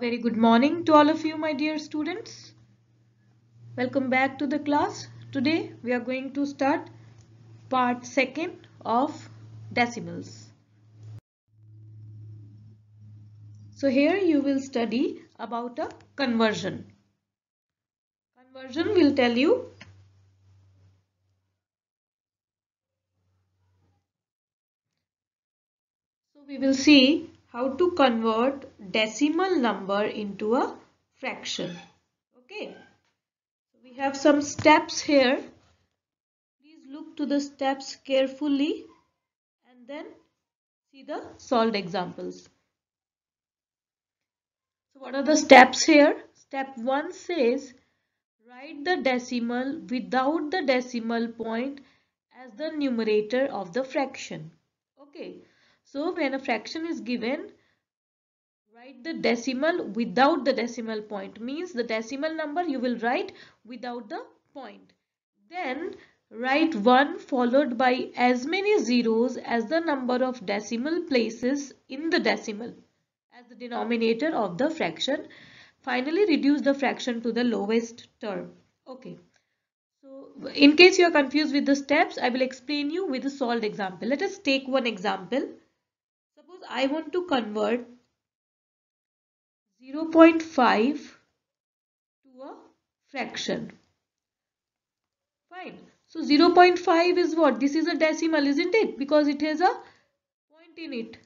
Very good morning to all of you my dear students. Welcome back to the class. Today we are going to start part second of decimals. So here you will study about a conversion. Conversion will tell you So we will see how to convert decimal number into a fraction. Okay. We have some steps here. Please look to the steps carefully and then see the solved examples. So what are the steps here? Step 1 says write the decimal without the decimal point as the numerator of the fraction. Okay. So when a fraction is given, write the decimal without the decimal point. Means the decimal number you will write without the point. Then write 1 followed by as many zeros as the number of decimal places in the decimal as the denominator of the fraction. Finally reduce the fraction to the lowest term. Okay. So in case you are confused with the steps, I will explain you with a solved example. Let us take one example. I want to convert 0.5 to a fraction. Fine. So 0.5 is what? This is a decimal, isn't it? Because it has a point in it.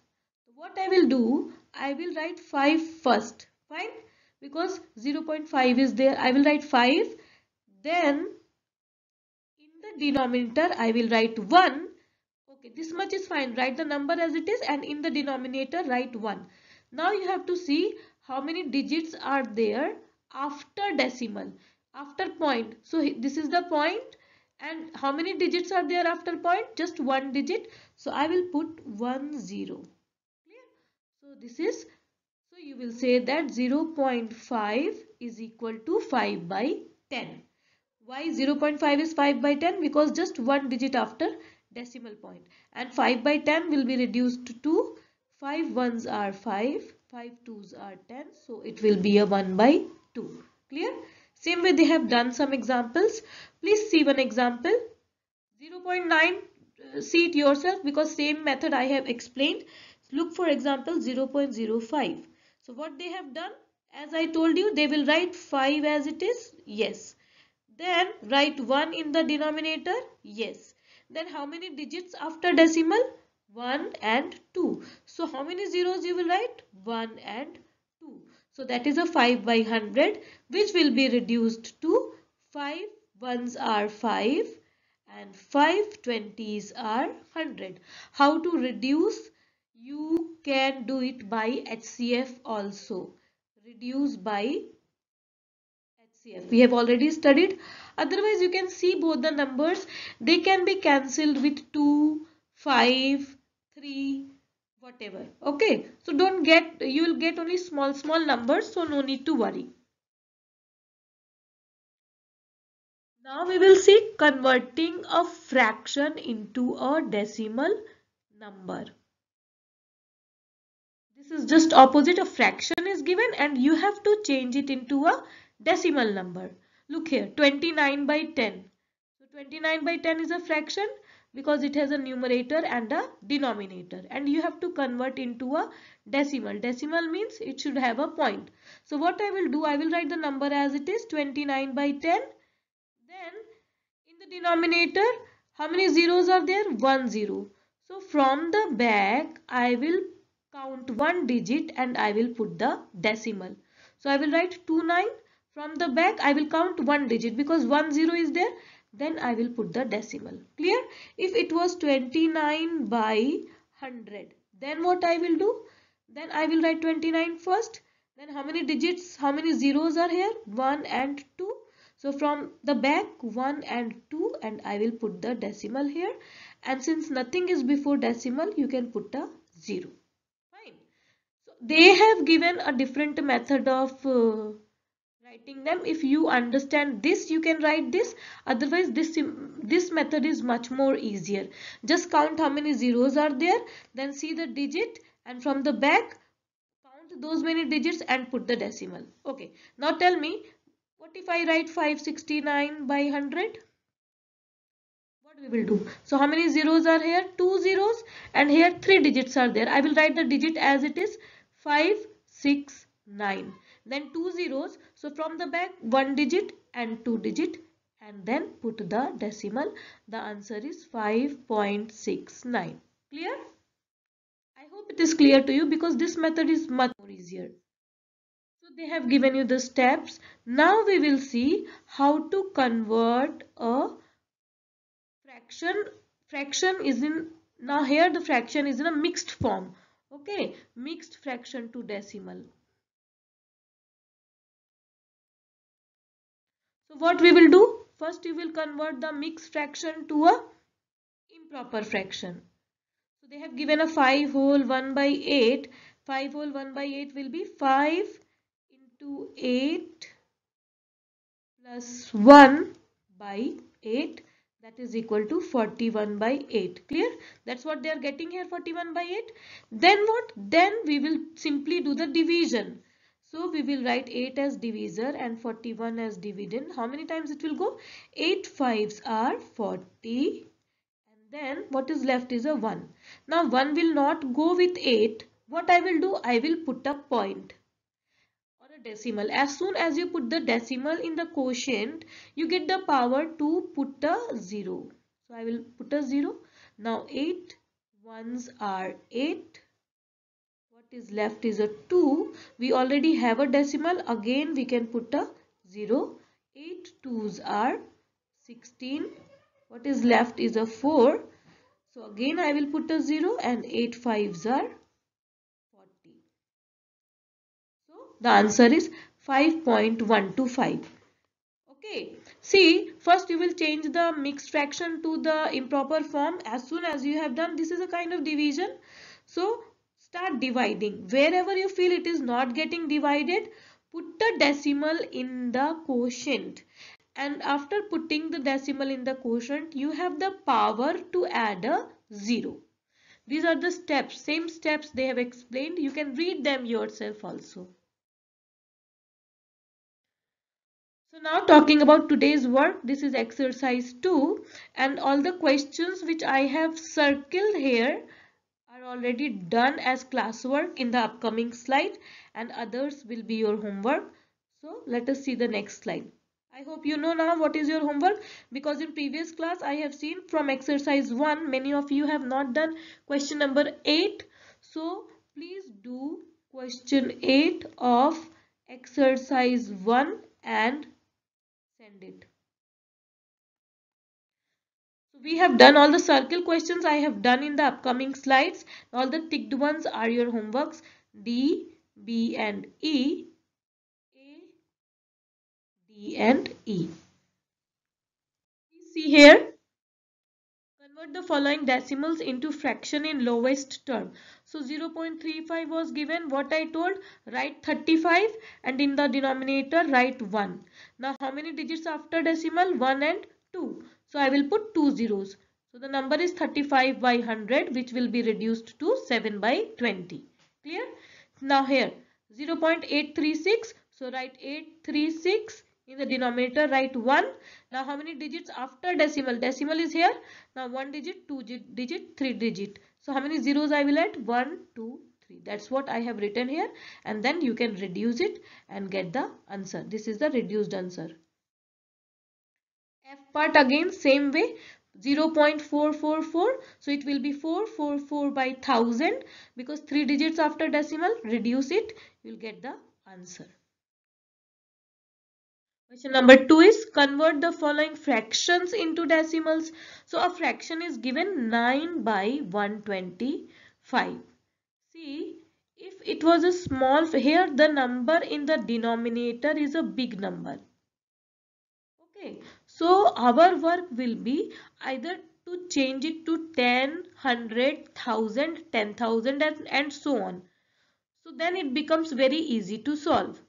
What I will do, I will write 5 first. Fine. Because 0.5 is there. I will write 5. Then in the denominator, I will write 1 Okay, this much is fine. Write the number as it is and in the denominator write 1. Now you have to see how many digits are there after decimal, after point. So this is the point and how many digits are there after point? Just one digit. So I will put 1 0. Clear? So this is, so you will say that 0 0.5 is equal to 5 by 10. Why 0 0.5 is 5 by 10? Because just one digit after decimal point. And 5 by 10 will be reduced to 5 ones are 5 5 twos are 10 so it will be a 1 by 2 clear? Same way they have done some examples. Please see one example. 0.9 uh, see it yourself because same method I have explained. Look for example 0.05 so what they have done? As I told you they will write 5 as it is? Yes. Then write 1 in the denominator? Yes then how many digits after decimal? 1 and 2. So how many zeros you will write? 1 and 2. So that is a 5 by 100 which will be reduced to 5 ones are 5 and 5 twenties are 100. How to reduce? You can do it by HCF also. Reduce by HCF. We have already studied Otherwise, you can see both the numbers. They can be cancelled with 2, 5, 3, whatever. Okay. So don't get, you will get only small, small numbers. So no need to worry. Now we will see converting a fraction into a decimal number. This is just opposite. A fraction is given and you have to change it into a decimal number. Look here 29 by 10. So 29 by 10 is a fraction because it has a numerator and a denominator and you have to convert into a decimal. Decimal means it should have a point. So what I will do I will write the number as it is 29 by 10. Then in the denominator how many zeros are there? 1 0. So from the back I will count one digit and I will put the decimal. So I will write 29 from the back I will count one digit because one zero is there. Then I will put the decimal. Clear? If it was 29 by 100. Then what I will do? Then I will write 29 first. Then how many digits, how many zeros are here? 1 and 2. So from the back 1 and 2 and I will put the decimal here. And since nothing is before decimal, you can put a 0. Fine. So they have given a different method of uh, writing them if you understand this you can write this otherwise this this method is much more easier just count how many zeros are there then see the digit and from the back count those many digits and put the decimal. Okay. Now tell me, what if I write 569 by 100? What we will do? So how many zeros are here? Two zeros and here three digits are there. I will write the digit as it is 5, 6, 9. Then two zeros. So from the back one digit and two digit and then put the decimal. The answer is 5.69. Clear? I hope it is clear to you because this method is much more easier. So they have given you the steps. Now we will see how to convert a fraction. Fraction is in, now here the fraction is in a mixed form. Okay, mixed fraction to decimal. So what we will do? First you will convert the mixed fraction to a improper fraction. So they have given a 5 whole 1 by 8. 5 whole 1 by 8 will be 5 into 8 plus 1 by 8 that is equal to 41 by 8 clear that's what they are getting here 41 by 8 then what then we will simply do the division so we will write 8 as divisor and 41 as dividend. How many times it will go? 8 fives are 40 and then what is left is a 1. Now 1 will not go with 8. What I will do? I will put a point or a decimal. As soon as you put the decimal in the quotient, you get the power to put a 0. So I will put a 0. Now 8 ones are 8 is left is a 2 we already have a decimal. Again we can put a 0 8 2s are 16 what is left is a 4 so again I will put a 0 and 8 5s are 40 so the answer is 5.125 okay. See first you will change the mixed fraction to the improper form. As soon as you have done this is a kind of division. So start dividing. Wherever you feel it is not getting divided put the decimal in the quotient. And after putting the decimal in the quotient you have the power to add a zero. These are the steps same steps they have explained. You can read them yourself also. So now talking about today's work this is exercise 2 and all the questions which i have circled here are already done as classwork in the upcoming slide and others will be your homework. So let us see the next slide. I hope you know now what is your homework because in previous class I have seen from exercise 1 many of you have not done question number 8. So please do question 8 of exercise 1 and send it we have done all the circle questions I have done in the upcoming slides. All the ticked ones are your homeworks. D, B and E. A, D and E. See here. Convert the following decimals into fraction in lowest term. So 0.35 was given. What I told? Write 35 and in the denominator write 1. Now how many digits after decimal? 1 and 2. So I will put two zeros. So the number is 35 by 100 which will be reduced to 7 by 20. Clear? Now here 0.836. So write 836 in the denominator write 1. Now how many digits after decimal? Decimal is here. Now 1 digit, 2 digit, 3 digit. So how many zeros I will add? 1, 2, 3. That's what I have written here. And then you can reduce it and get the answer. This is the reduced answer. Part again same way 0.444 so it will be 444 by 1000 because 3 digits after decimal reduce it you will get the answer. Question number 2 is convert the following fractions into decimals. So a fraction is given 9 by 125. See if it was a small here the number in the denominator is a big number. Okay so our work will be either to change it to 10, 100, 1000, 10,000 and, so on. So then it becomes very easy to solve.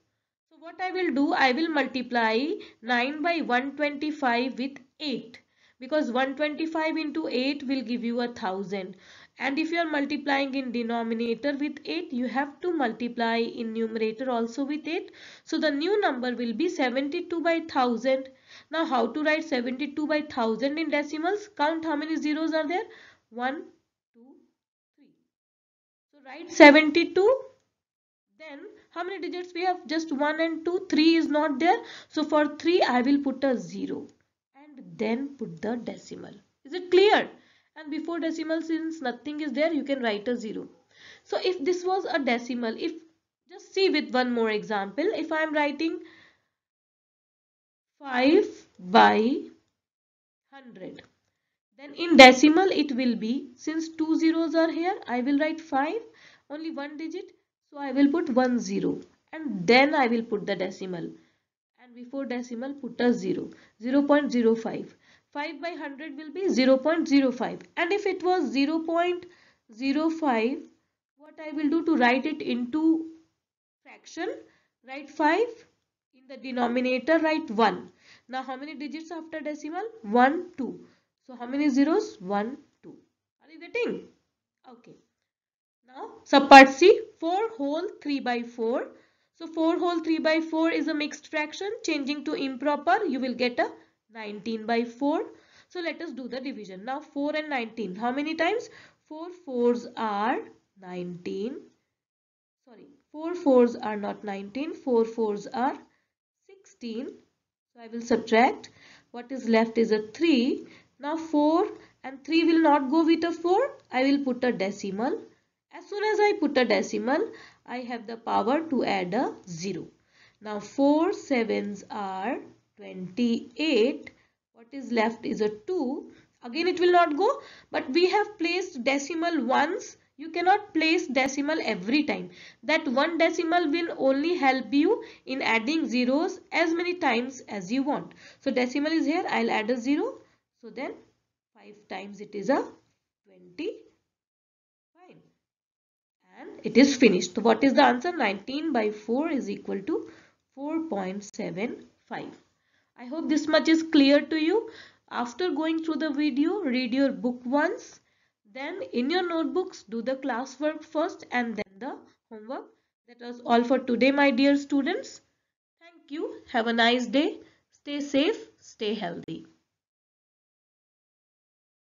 So what I will do, I will multiply 9 by 125 with 8 because 125 into 8 will give you a 1000 and if you are multiplying in denominator with 8 you have to multiply in numerator also with 8 so the new number will be 72 by 1000 now how to write 72 by 1000 in decimals? Count how many zeros are there? 1 2 3 so write 72 then how many digits we have? Just 1 and 2 3 is not there. So for 3 I will put a 0 and then put the decimal. Is it clear and before decimal since nothing is there you can write a 0 so if this was a decimal if just see with one more example if I am writing 5 by 100 then in decimal it will be since two zeros are here I will write 5 only one digit so I will put 1 0 and then I will put the decimal. And before decimal put a 0 0 0.05 5 by 100 will be 0 0.05 and if it was 0 0.05 what I will do to write it into fraction? Write 5 in the denominator write 1 now how many digits after decimal? 1 2 so how many zeros? 1 2 are you getting? Okay. Now subpart C 4 whole 3 by 4 so 4 whole 3 by 4 is a mixed fraction. Changing to improper you will get a 19 by 4. So let us do the division. Now 4 and 19. How many times? 4 4s are 19. Sorry, 4 4s are not 19. 4 4s are 16. So I will subtract. What is left is a 3. Now 4 and 3 will not go with a 4. I will put a decimal. As soon as I put a decimal, I have the power to add a 0. Now 4 7s are 28 what is left is a 2 again it will not go but we have placed decimal once. You cannot place decimal every time. That one decimal will only help you in adding zeros as many times as you want. So decimal is here. I'll add a zero. So then 5 times it is a 20 fine and it is finished. So what is the answer? 19 by 4 is equal to 4.75 I hope this much is clear to you. After going through the video, read your book once. Then in your notebooks, do the classwork first and then the homework. That was all for today, my dear students. Thank you. Have a nice day. Stay safe. Stay healthy.